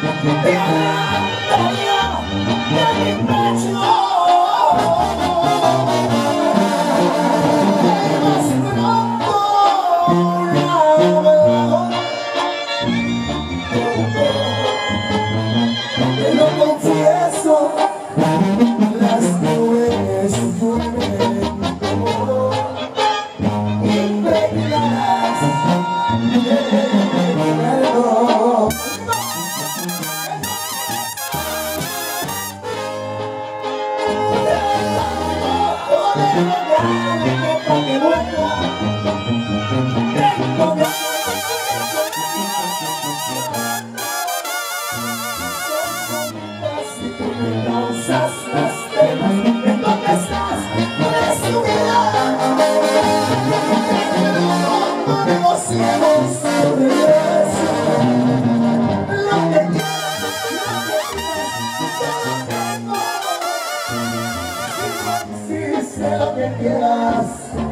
Yeah. Para Si sé lo